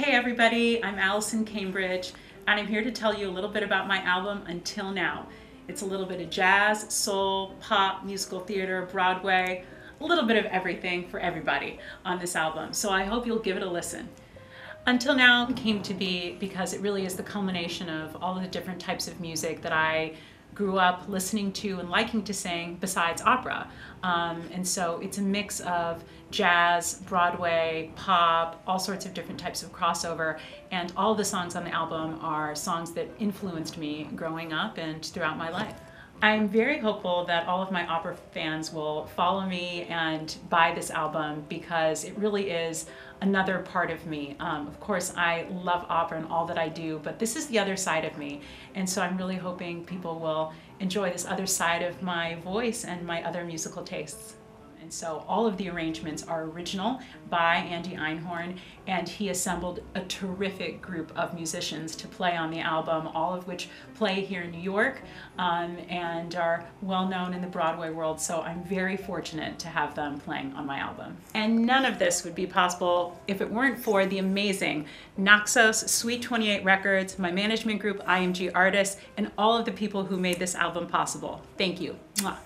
Hey everybody, I'm Alyson Cambridge, and I'm here to tell you a little bit about my album Until Now. It's a little bit of jazz, soul, pop, musical theater, Broadway, a little bit of everything for everybody on this album. So I hope you'll give it a listen. Until Now came to be because it really is the culmination of all of the different types of music that I grew up listening to and liking to sing besides opera. Um, and so it's a mix of jazz, Broadway, pop, all sorts of different types of crossover. And all the songs on the album are songs that influenced me growing up and throughout my life. I'm very hopeful that all of my opera fans will follow me and buy this album because it really is another part of me. Um, of course, I love opera and all that I do, but this is the other side of me. And so I'm really hoping people will enjoy this other side of my voice and my other musical tastes. And so all of the arrangements are original by Andy Einhorn, and he assembled a terrific group of musicians to play on the album, all of which play here in New York um, and are well known in the Broadway world. So I'm very fortunate to have them playing on my album. And none of this would be possible if it weren't for the amazing Naxos, Suite 28 Records, my management group, IMG Artists, and all of the people who made this album possible. Thank you. Mwah.